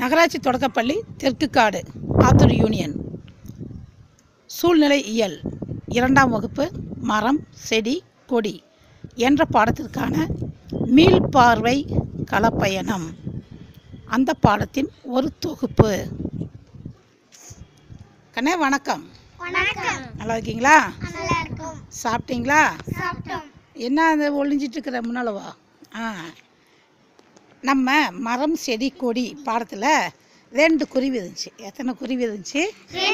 நகராட்சி தொடக்கப்பள்ளி தெற்கு காடு ஆத்தூர் யூனியன். சூழ்நிலை இயல். இரண்டாம் வகுப்பு மரம் செடி கொடி என்ற பாடத்திற்கான மீள்பார்வை களப்பயணம். அந்த பாடத்தின் ஒரு தொகுப்பு. கண்ணே வணக்கம். நல்லா இருக்கீங்களா? சாப்பிட்டீங்களா? என்ன அந்த ஒளிஞ்சிட்டு இருக்கிற முன்னாலவா ஆ. நம்ம மரம் செடி கொடி பாடத்தில் ரெண்டு குருவி இருந்துச்சு எத்தனை குருவி இருந்துச்சு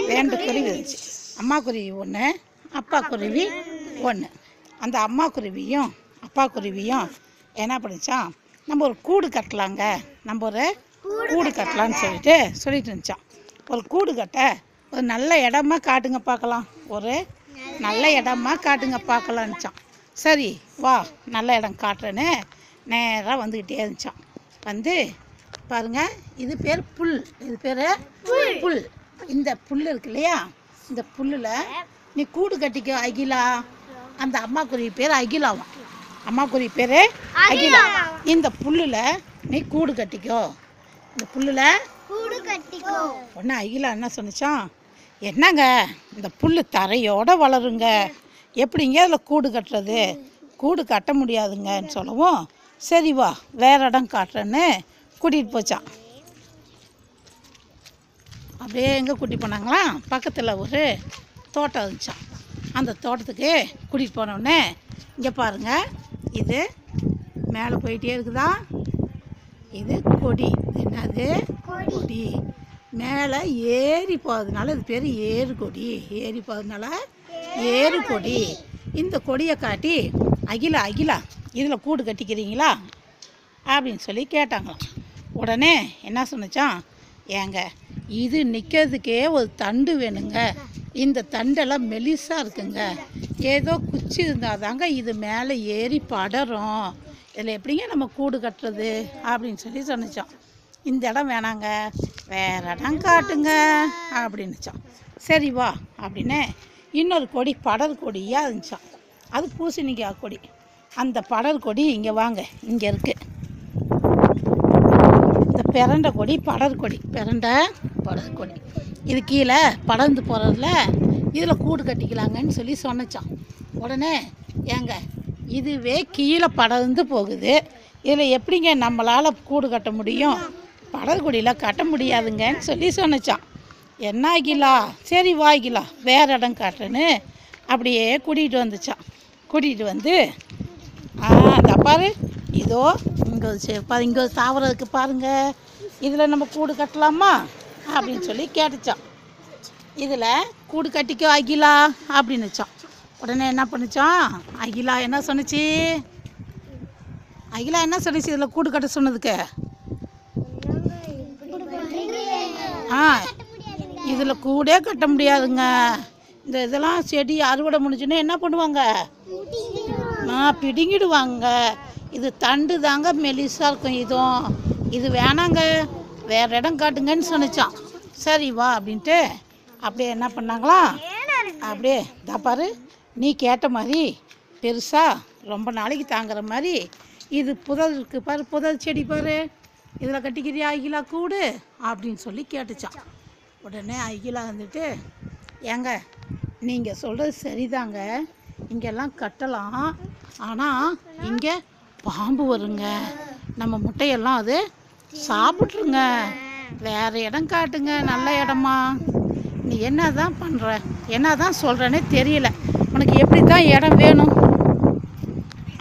ரெண்டு குருவி இருந்துச்சு அம்மா குருவி ஒன்று அப்பா குருவி ஒன்று அந்த அம்மா குருவியும் அப்பா குருவியும் என்ன பண்ணுச்சான் நம்ம ஒரு கூடு கட்டலாங்க. நம்ம ஒரு கூடு கட்டலான்னு சொல்லிட்டு சொல்லிட்டு இருந்துச்சான் ஒரு கூடு கட்ட ஒரு நல்ல இடமா காட்டுங்க பார்க்கலாம். ஒரு நல்ல இடமா காட்டுங்க பார்க்கலான்னுச்சான் சரி வா நல்ல இடம் காட்டுறேன்னு நேராக வந்துக்கிட்டே இருந்துச்சான் வந்து பாருங்க இது பேர் புல். இது பேர் புல். இந்த புல் இருக்கு இல்லையா? இந்த புல்லில் நீ கூடு கட்டிக்க அகிலா. அந்த அம்மா குருவி பேர் அகிலாவும் அம்மா குருவி பேர் அகிலா. இந்த புல்லில் நீ கூடு கட்டிக்கோ. இந்த புல்லில் கூடு கட்டிக்கோ. உடனே அகிலா என்ன சொன்னிச்சான் என்னங்க இந்த புல் தரையோட வளருங்க. எப்படிங்க அதில் கூடு கட்டுறது? கூடு கட்ட முடியாதுங்கன்னு சொல்லவும் சரி வா வேற இடம் காட்டுறேன்னு கூட்டிகிட்டு போச்சான். அப்படியே எங்கே கூட்டிகிட்டு போனாங்களா? பக்கத்தில் ஒரு தோட்டம் இருந்துச்சான் அந்த தோட்டத்துக்கு கூட்டிகிட்டு போனோடனே இங்கே பாருங்கள் இது மேலே போயிட்டே இருக்குதா? இது கொடி. என்னது? கொடி. மேலே ஏறி போகிறதுனால இது பேர் ஏறு கொடி. ஏறி போகிறதுனால ஏறு கொடி. இந்த கொடியை காட்டி அகிலா அகிலா இதில் கூடு கட்டிக்கிறீங்களா? அப்படின்னு சொல்லி கேட்டாங்களாம் உடனே என்ன சொன்னிச்சான் ஏங்க இது நிற்கிறதுக்கே ஒரு தண்டு வேணுங்க. இந்த தண்டெல்லாம் மெலிசாக இருக்குங்க. ஏதோ குச்சி இருந்தால் தாங்க இது மேலே ஏறி படரும். இதில் எப்படிங்க நம்ம கூடு கட்டுறது? அப்படின்னு சொல்லி சொன்னிச்சோம். இந்த இடம் வேணாங்க வேற இடம் காட்டுங்க அப்படின்னுச்சான் சரி வா அப்படின்னு இன்னொரு கொடி படர் கொடியாக இருந்துச்சான் அது பூசணிக்காய் கொடி. அந்த படர் கொடி இங்கே வாங்க இங்கே இருக்குது இந்த பிரண்டை கொடி படர் கொடி பிரண்டை படர் கொடி. இது கீழே படர்ந்து போகிறதுல இதில் கூடு கட்டிக்கலாங்கன்னு சொல்லி சொன்னச்சான் உடனே ஏங்க இதுவே கீழே படர்ந்து போகுது. இதில் எப்படிங்க நம்மளால் கூடு கட்ட முடியும்? படர் கொடியில் கட்ட முடியாதுங்கன்னு சொல்லி சொன்னச்சான் என்ன ஆகிலா? சரி வாங்கிலா வேறு இடம் காட்டுன்னு அப்படியே கூட்டிகிட்டு வந்துச்சான் கூட்டிகிட்டு வந்து ஆ பாரு. இதோ இங்கே சரி பாரு இங்கே தாவரம் இருக்குது இதில் நம்ம கூடு கட்டலாமா? அப்படின்னு சொல்லி கேட்டுச்சான் இதில் கூடு கட்டிக்கோ அகிலா அப்படின்னுச்சான் உடனே என்ன பண்ணுச்சான் அகிலா என்ன சொன்னிச்சு? அகிலா என்ன சொன்னுச்சு இதில் கூடு கட்ட சொன்னதுக்கு? ஆ இதில் கூடே கட்ட முடியாதுங்க. இந்த இதெல்லாம் செடி அறுவடை முடிஞ்சுன்னா என்ன பண்ணுவாங்க? பிடுங்கிடுவாங்க. இது தண்டு தாங்க மெலிசாக இருக்கும் இதுவும். இது வேணாங்க. வேற இடம் காட்டுங்கன்னு சொன்னிச்சான். சரி வா அப்படின்ட்டு அப்படியே என்ன பண்ணாங்களா? அப்படியே இதா நீ கேட்ட மாதிரி பெருசாக ரொம்ப நாளைக்கு தாங்குற மாதிரி இது புதல் இருக்குது பாரு புதல் செடி பாரு. இதில் கட்டிக்கிறியா அகிலா கூடு அப்படின்னு சொல்லி கேட்டுச்சான். உடனே ஐகிலா வந்துட்டு ஏங்க நீங்கள் சொல்கிறது சரிதாங்க. இங்கெல்லாம் கட்டலாம். ஆனால் இங்கே பாம்பு வருங்க. நம்ம முட்டையெல்லாம் அது சாப்பிட்ருங்க வேறு இடம் காட்டுங்க நல்ல இடமா. நீ என்ன தான் பண்ணுற என்ன தான் சொல்கிறேனே தெரியல. உனக்கு எப்படி தான் இடம் வேணும்?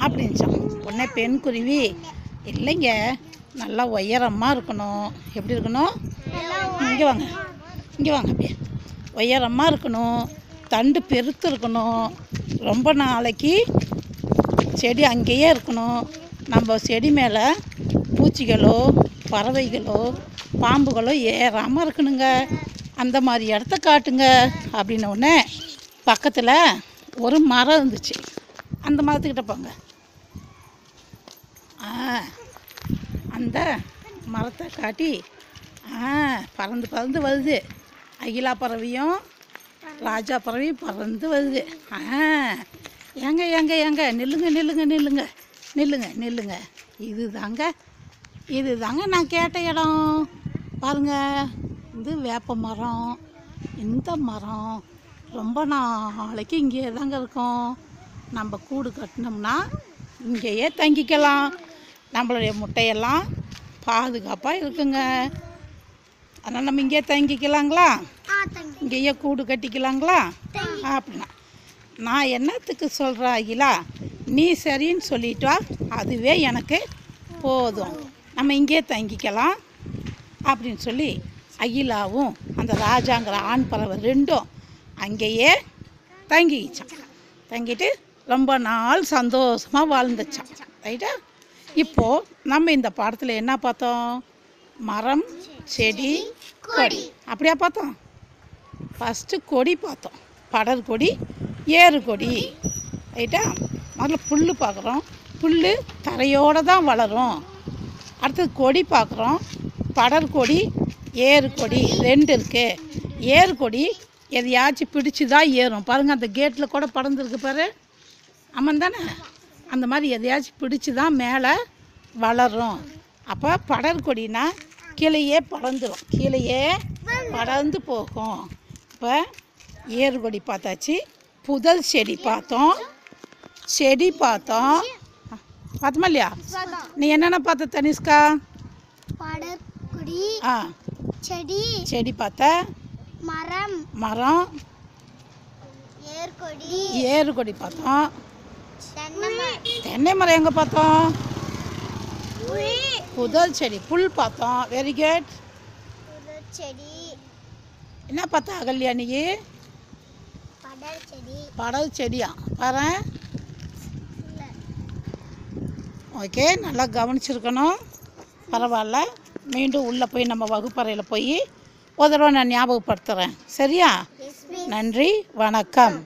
அப்படின்ச்சான் உடனே பெண் குருவி இல்லைங்க. நல்லா உயரமாக இருக்கணும். எப்படி இருக்கணும்? இங்கே வாங்க. இங்கே வாங்க அப்படியே. உயரமாக இருக்கணும். தண்டு பெருத்து இருக்கணும் ரொம்ப நாளைக்கு செடி அங்கேயே இருக்கணும். நம்ம செடி மேலே பூச்சிகளோ பறவைகளோ பாம்புகளோ ஏறாமல் இருக்கணுங்க. அந்த மாதிரி இடத்த காட்டுங்க அப்படின்ன உடனே பக்கத்தில் ஒரு மரம் இருந்துச்சு. அந்த மரத்துக்கிட்ட போங்க. ஆ அந்த மரத்தை காட்டி ஆ பறந்து பறந்து வருது. அகிலா பறவையும் ராஜா பறவை பறந்து வருது. ஆ ஏங்க ஏங்க ஏங்க நில்லுங்க நில்லுங்க நில்லுங்க நில்லுங்க நில்லுங்க. இது தாங்க இது தாங்க நான் கேட்ட இடம். பாருங்க இது வேப்ப மரம் இந்த மரம். ரொம்ப நாளைக்கு இங்கேயே தாங்க இருக்கும். நம்ம கூடு கட்டினோம்னா இங்கேயே தங்கிக்கலாம். நம்மளுடைய முட்டையெல்லாம் பாதுகாப்பாக இருக்குங்க. அதனால் நம்ம இங்கேயே தங்கிக்கலாங்களா? இங்கேயே கூடு கட்டிக்கலாங்களா? அப்படின்னா நான் என்னத்துக்கு சொல்கிற அகிலா? நீ சரின்னு சொல்லிட்டு அதுவே எனக்கு போதும். நம்ம இங்கேயே தங்கிக்கலாம் அப்படின்னு சொல்லி அகிலாவும் அந்த ராஜாங்கிற ஆண் பறவை ரெண்டும் அங்கேயே தங்கிக்கிச்சான் தங்கிட்டு ரொம்ப நாள் சந்தோஷமாக வாழ்ந்துச்சான். ரைட்டா இப்போது நம்ம இந்த பாடத்தில் என்ன பார்த்தோம்? மரம் செடி கொடி. அப்படியா பார்த்தோம்? ஃபஸ்ட்டு கொடி பார்த்தோம். படர் கொடி ஏறு கொடி. ரைட்டா? முதல்ல புல் பார்க்குறோம். புல் தரையோடு தான் வளரும். அடுத்தது கொடி பார்க்குறோம். படர் கொடி ஏறு கொடி. ரெண்டு இருக்குது ஏறு கொடி எதையாச்சும் பிடிச்சி தான் ஏறும். பாருங்கள் அந்த கேட்டில் கூட படர்ந்துருக்கு பாரு. ஆமாம் தானே? அந்த மாதிரி எதையாச்சும் பிடிச்சி தான் மேலே வளரும். அப்போ படர் கொடினா கீழேயே படர்ந்துடும் கீழேயே படர்ந்து போகும். இப்போ ஏறு கொடி பார்த்தாச்சு. புதல் செடி பார்த்தோம். செடி பார்த்தோம். பார்த்தோமா இல்லையா? நீ என்னென்ன பார்த்த தனிஷ்கா ஆ. செடி செடி பார்த்த? மரம் மரம். ஏற்கொடி ஏறு கொடி பார்த்தோம் தென்னை மரம் எங்கே பார்த்தோம்? புதல் செடி புல் பார்த்தோம். வெரி குட் செடி. என்ன பார்த்தா அகல்யா நீ? படல் செடியா? பாரு. ஓகே நல்லா கவனிச்சிருக்கணும். பரவாயில்ல. மீண்டும் உள்ளே போய் நம்ம வகுப்பறையில் போய் ஒரு தடவை நான் ஞாபகப்படுத்துகிறேன் சரியா? நன்றி வணக்கம்.